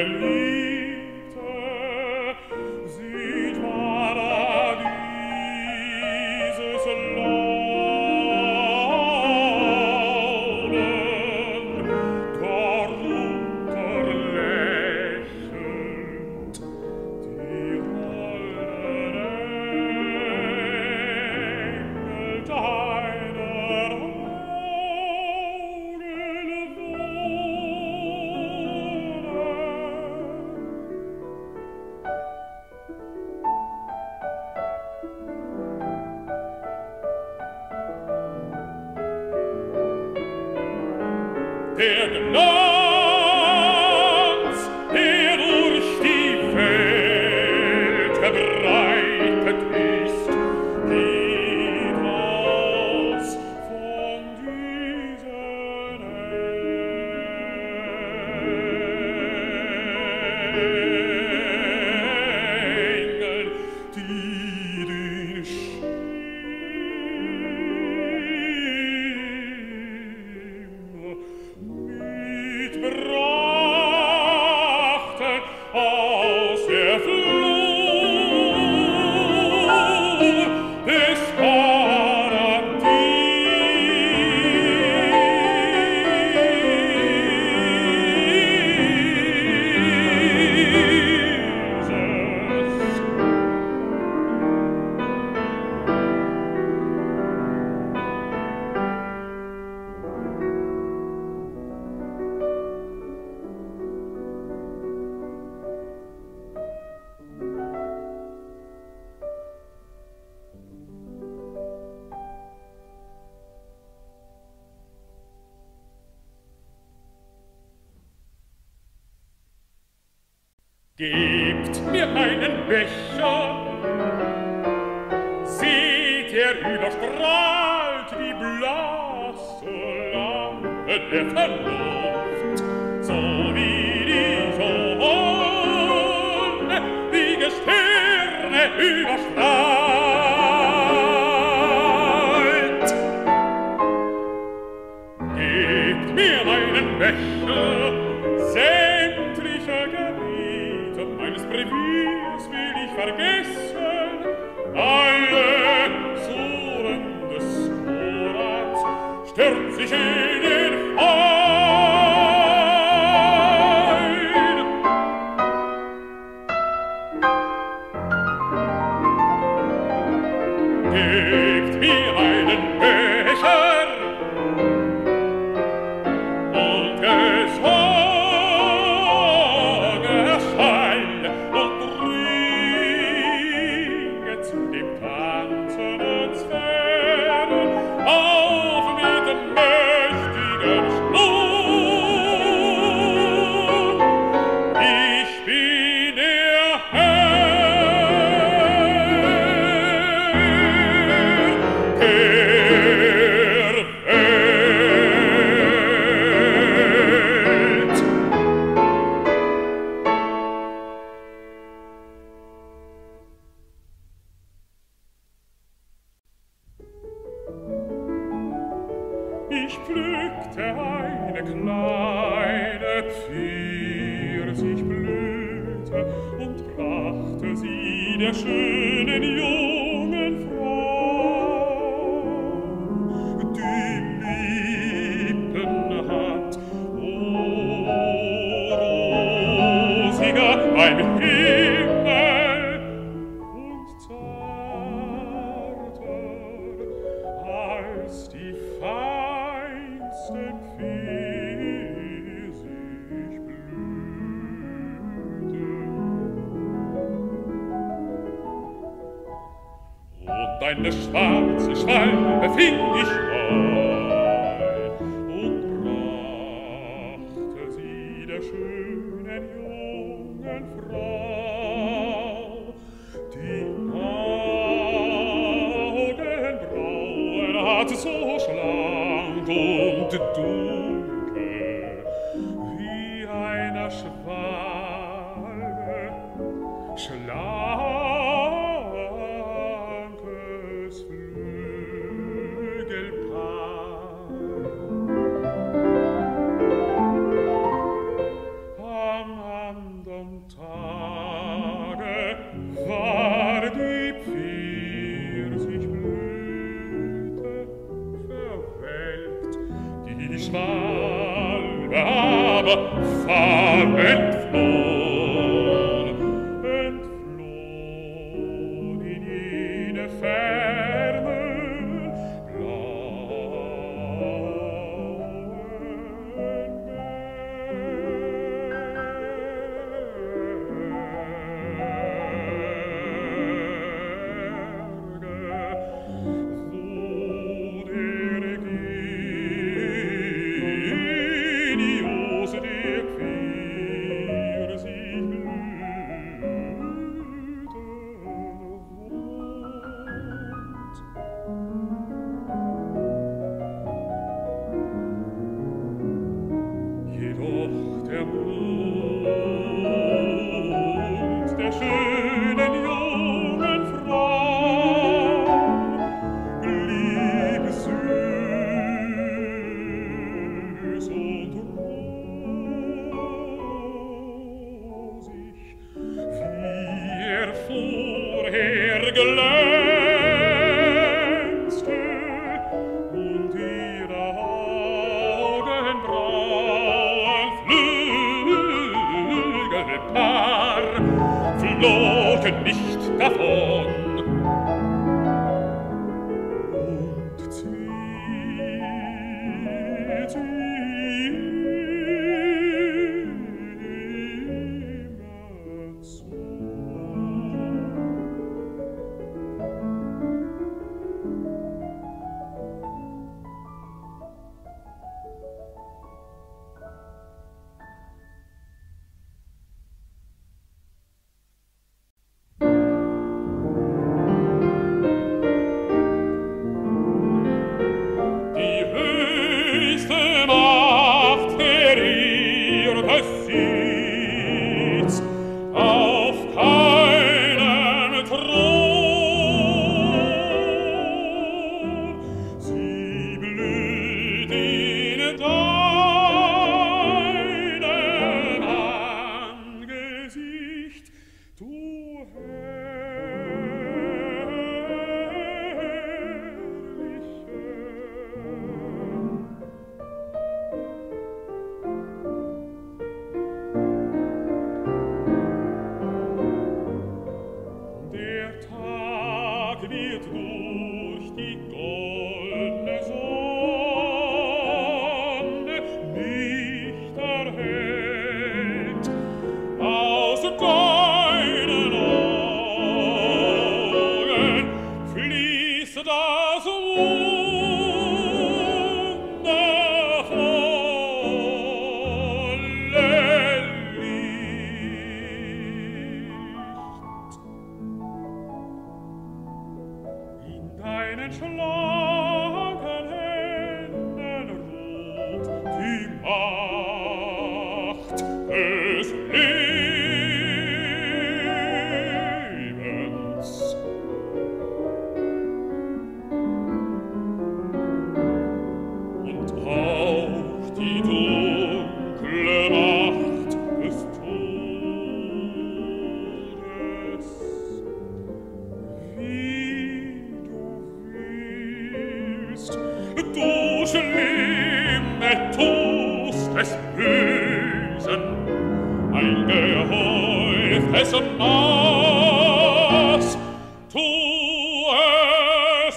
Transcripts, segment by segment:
Alleluia. No. Becher. Seht er überstrahlt die blasse Lampe der Verlust. ich pflückte eine kleine Pfirsichblüte und brachte sie der schönen Jungfrau. deine schwarze Schwalbe fing ich auf.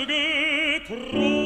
Herzige Krone.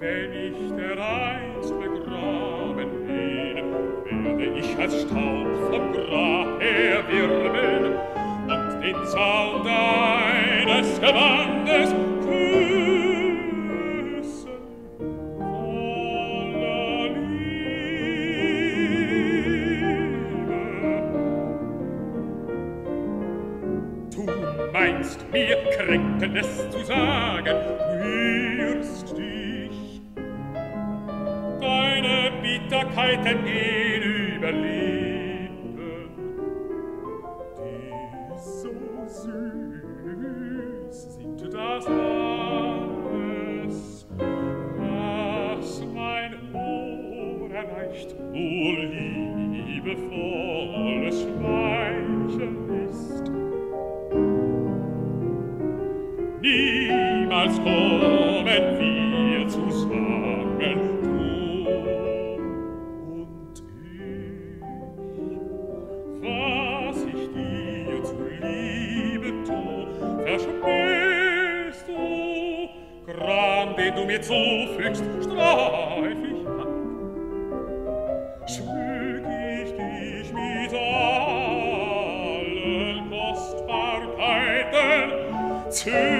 wenn ich der Eins begraben bin, werde ich als Staub vom Grab herwirbeln und den Zaun deines Gewandes meinst mir kränkendes zu sagen Schönheiten ihn überleben, die so süß sind das alles, was mein Ohr erreicht, nur liebevolles Schweigen ist. Niemals kommen wir den du mir zufügst, streif ich an. Schmück ich dich mit allen Kostbarkeiten zu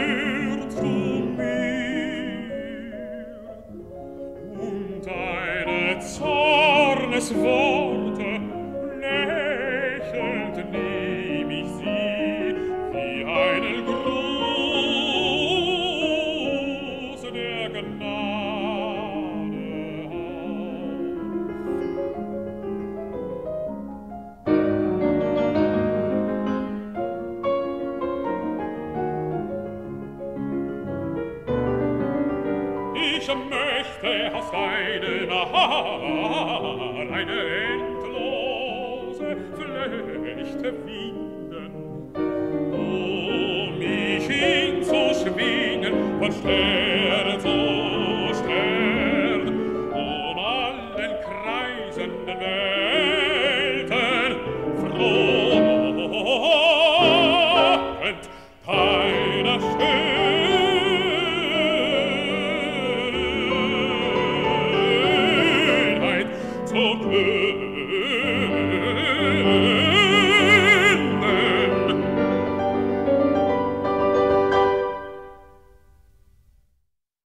Nächte aus deinem Haar eine endlose Flechte winden, um mich hinzuschwingen, versteh